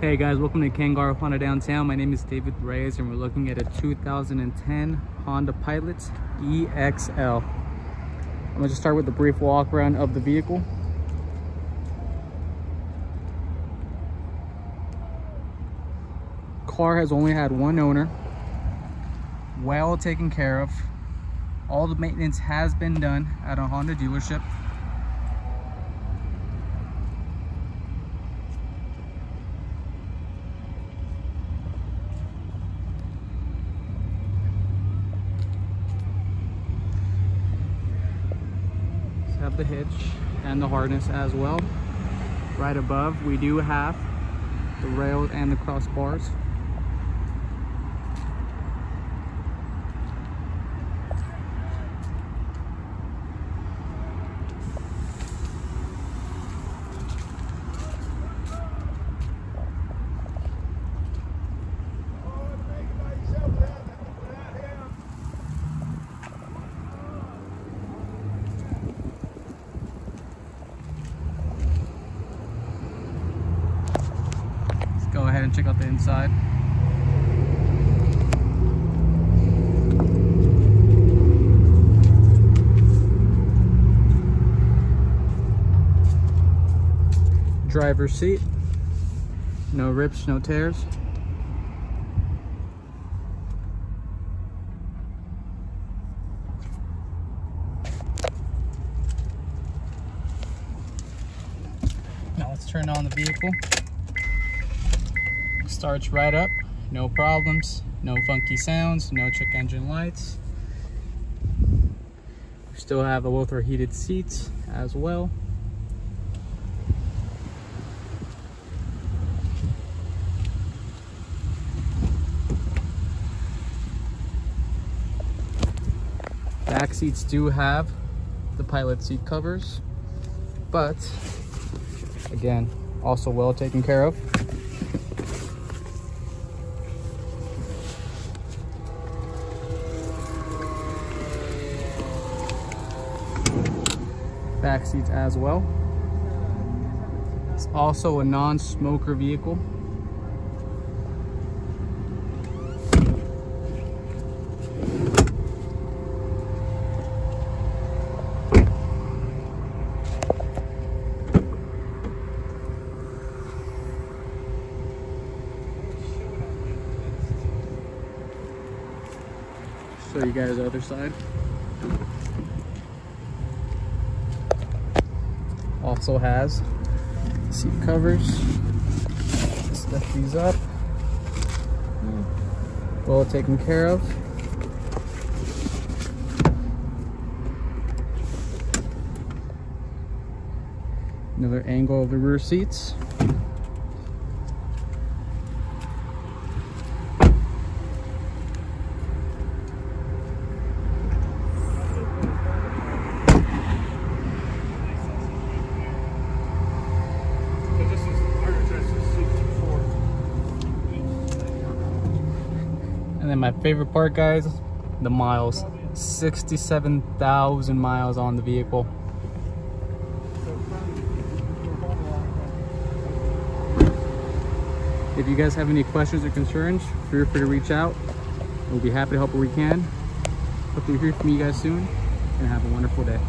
Hey guys, welcome to Ken Garff Honda Downtown. My name is David Reyes and we're looking at a 2010 Honda Pilot EXL. I'm gonna just start with a brief walk around of the vehicle. Car has only had one owner, well taken care of. All the maintenance has been done at a Honda dealership. Have the hitch and the harness as well. Right above, we do have the rails and the crossbars. Let's go ahead and check out the inside. Driver's seat. No rips, no tears. Now let's turn on the vehicle starts right up. No problems no funky sounds no check engine lights. We still have both our heated seats as well. Back seats do have the pilot seat covers but again also well taken care of back seats as well. It's also a non-smoker vehicle. Show you guys the other side. Also has seat covers. Lift these up. Well taken care of. Another angle of the rear seats. And then my favorite part, guys, the miles. 67,000 miles on the vehicle. If you guys have any questions or concerns, feel free to reach out. We'll be happy to help where we can. Hope to hear from you guys soon and have a wonderful day.